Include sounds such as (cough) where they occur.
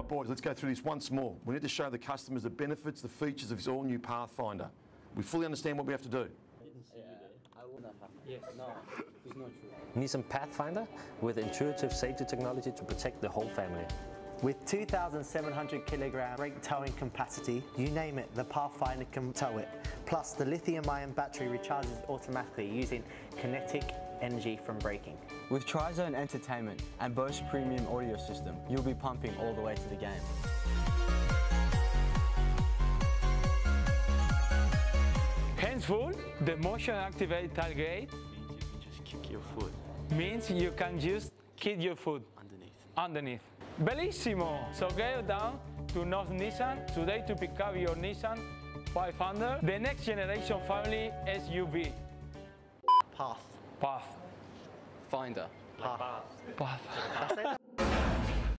Right, boys, let's go through this once more. We need to show the customers the benefits, the features of this all-new Pathfinder. We fully understand what we have to do. Yes. No, it's not true. Nissan Pathfinder with intuitive safety technology to protect the whole family. With 2,700 kilogram brake towing capacity, you name it, the Pathfinder can tow it. Plus, the lithium-ion battery recharges automatically using kinetic energy from braking. With Trizone Entertainment and Bose Premium Audio System, you'll be pumping all the way to the game. Hands full, the motion activate tailgate means you can just kick your foot means you can just kick your foot underneath. underneath. Bellissimo! So go down to Northern Nissan today to pick up your Nissan 500, the next generation family SUV. Path. Path. Finder. Path Path. (laughs)